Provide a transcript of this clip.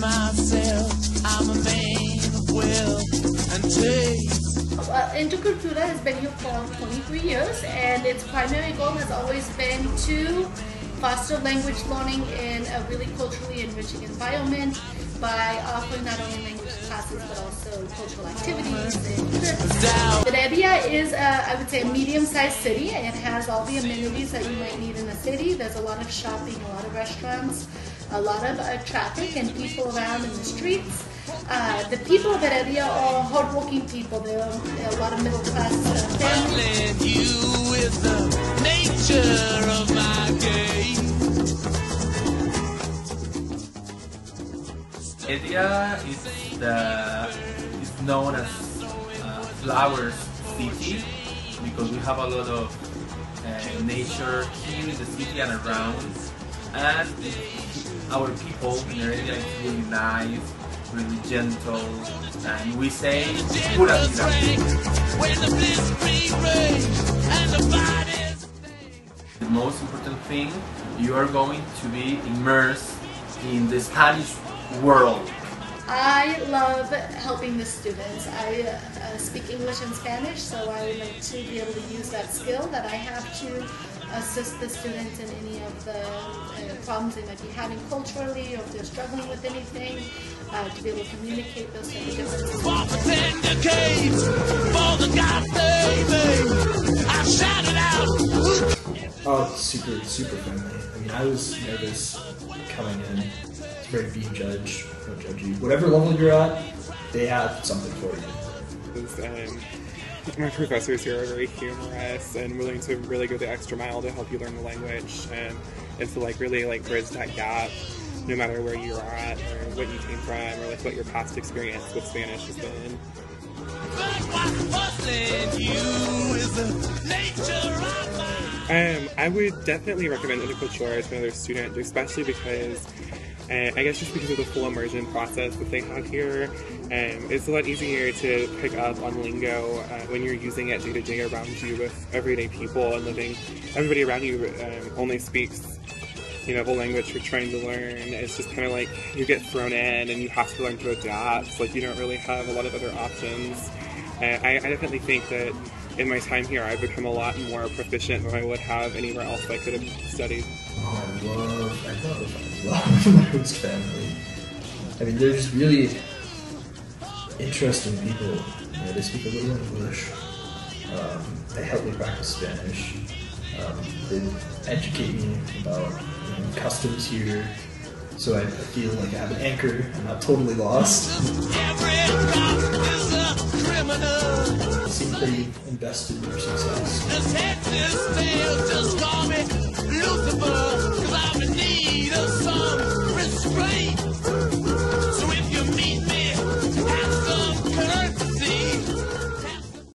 myself. I'm a man of will and taste. Uh, Intercultura has been here for 23 years and its primary goal has always been to foster language learning in a really culturally enriching environment by offering not only language classes but also cultural activities and trips. Is, a, I would say, a medium-sized city. And it has all the amenities that you might need in a city. There's a lot of shopping, a lot of restaurants, a lot of uh, traffic and people around in the streets. Uh, the people of Heredia are hardworking people. They're, they're a lot of middle-class uh, families. Telling you is the nature of my game. Heredia is the is known as uh, flowers city because we have a lot of uh, nature here in the city and around, and our people is really nice, really gentle, and we say vida. The most important thing, you are going to be immersed in the Spanish world. I love helping the students. I uh, speak English and Spanish, so I like to be able to use that skill that I have to assist the students in any of the uh, problems they might be having culturally or if they're struggling with anything, uh, to be able to communicate those type of differences. for pretend caves for the God save me. I shouted out. Oh, super, super friendly. I mean, I was nervous coming in. It's very being judged, don't judge you. Whatever level you're at, they have something for you. Um, my professors here are very humorous and willing to really go the extra mile to help you learn the language and, and to like really like bridge that gap no matter where you're at or what you came from or like what your past experience with Spanish has been. Um, I would definitely recommend Intercultura to another student, especially because uh, I guess just because of the full immersion process that they have here, um, it's a lot easier to pick up on lingo uh, when you're using it day to day around you with everyday people and living. Everybody around you um, only speaks, you know, the language you're trying to learn. It's just kind of like you get thrown in and you have to learn to adapt. Like you don't really have a lot of other options. I, I definitely think that in my time here, I've become a lot more proficient than I would have anywhere else I could have studied. Oh, I love, I love, I love host family. I mean, they're just really interesting people. You know, they speak a little English. Um, they help me practice Spanish. Um, they educate me about you know, customs here, so I feel like I have an anchor. I'm not totally lost deeply invest in your success. Just call me Lucifer, cause I'm in need of some restraint.